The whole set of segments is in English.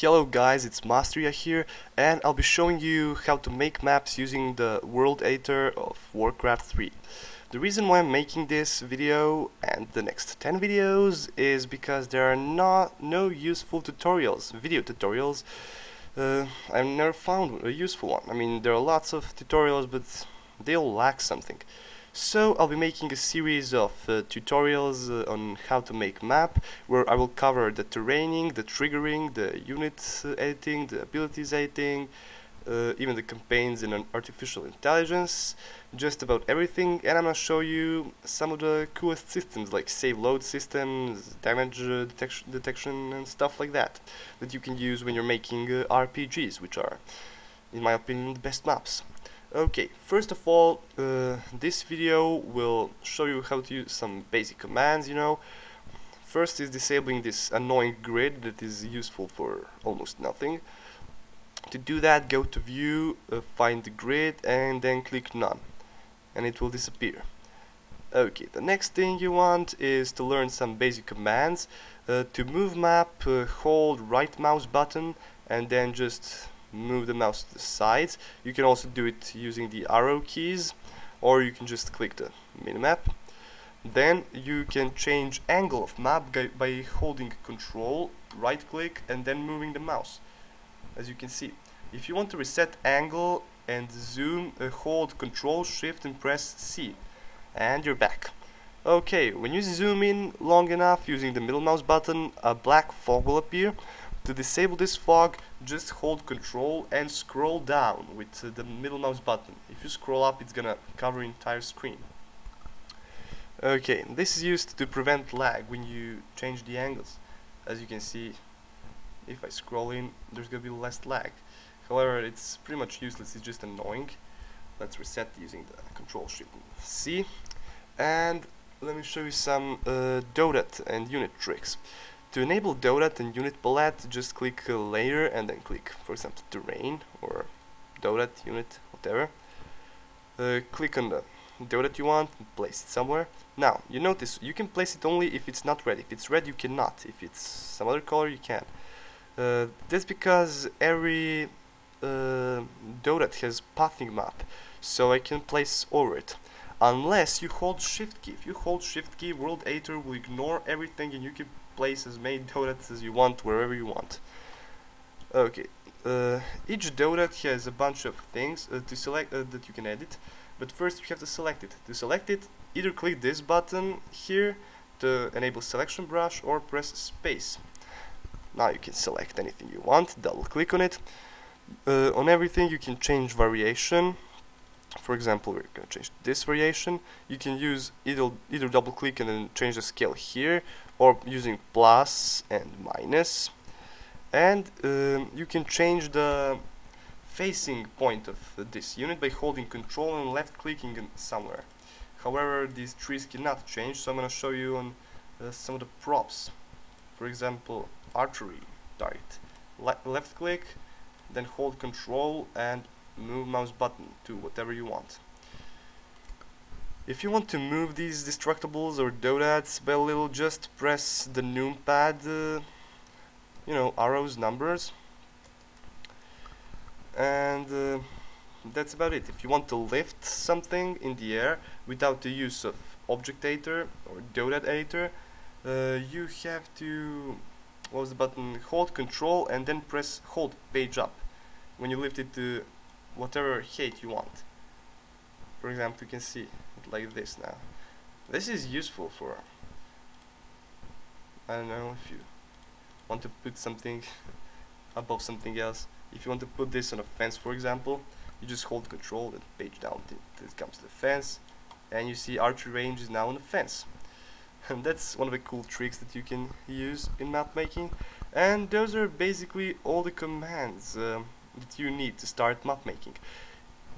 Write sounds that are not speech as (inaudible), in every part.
Hello guys, it's Masterja here and I'll be showing you how to make maps using the world editor of Warcraft 3. The reason why I'm making this video and the next 10 videos is because there are not no useful tutorials, video tutorials. Uh, I've never found a useful one. I mean there are lots of tutorials but they all lack something. So I'll be making a series of uh, tutorials uh, on how to make map where I will cover the terraining, the triggering, the units uh, editing, the abilities editing, uh, even the campaigns in artificial intelligence, just about everything and I'm gonna show you some of the coolest systems like save load systems, damage uh, detection, detection and stuff like that that you can use when you're making uh, RPGs which are in my opinion the best maps. Okay, first of all, uh, this video will show you how to use some basic commands, you know. First is disabling this annoying grid that is useful for almost nothing. To do that, go to View, uh, find the grid, and then click None, and it will disappear. Okay, the next thing you want is to learn some basic commands. Uh, to move map, uh, hold right mouse button, and then just move the mouse to the sides. You can also do it using the arrow keys or you can just click the minimap. Then you can change angle of map by holding control, right click and then moving the mouse. As you can see. If you want to reset angle and zoom, uh, hold control shift and press C and you're back. Okay, when you zoom in long enough using the middle mouse button, a black fog will appear. To disable this fog, just hold control and scroll down with uh, the middle mouse button. If you scroll up, it's gonna cover entire screen. Okay, this is used to prevent lag when you change the angles. As you can see, if I scroll in, there's gonna be less lag. However, it's pretty much useless, it's just annoying. Let's reset using the control shift C. And let me show you some uh, doodad and unit tricks. To enable Doodad and Unit Palette, just click uh, Layer and then click, for example, Terrain or Doodad Unit, whatever. Uh, click on the Doodad you want and place it somewhere. Now, you notice you can place it only if it's not red. If it's red, you cannot. If it's some other color, you can. Uh, that's because every uh, has pathing map, so I can place over it unless you hold shift key. If you hold shift key, World Editor will ignore everything and you can place as many doodads as you want wherever you want. Okay, uh, each doodad has a bunch of things uh, to select uh, that you can edit, but first you have to select it. To select it, either click this button here to enable selection brush or press space. Now you can select anything you want, double click on it. Uh, on everything you can change variation. For example, we're going to change this variation. You can use either, either double click and then change the scale here, or using plus and minus. And um, you can change the facing point of this unit by holding control and left clicking somewhere. However these trees cannot change so I'm gonna show you on uh, some of the props. For example archery target Le left click then hold control and move mouse button to whatever you want if you want to move these destructibles or doodads by a little, just press the numpad, uh, you know, arrows, numbers, and uh, that's about it. If you want to lift something in the air without the use of object editor or doodad editor, uh, you have to, what was the button, hold control and then press hold page up when you lift it to whatever height you want. For example, you can see like this now. This is useful for, I don't know, if you want to put something (laughs) above something else. If you want to put this on a fence, for example, you just hold control and page down till it comes to the fence, and you see archery range is now on the fence. (laughs) And that's one of the cool tricks that you can use in map making. And those are basically all the commands um, that you need to start map making.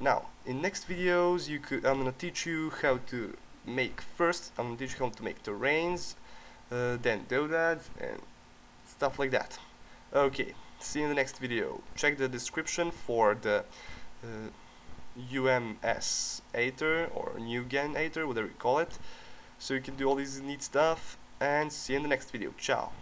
Now, in next videos, you could I'm gonna teach you how to make first. I'm gonna teach you how to make terrains, uh, then doodads and stuff like that. Okay, see you in the next video. Check the description for the uh, UMS editor or NewGen editor, whatever you call it, so you can do all these neat stuff. And see you in the next video. Ciao.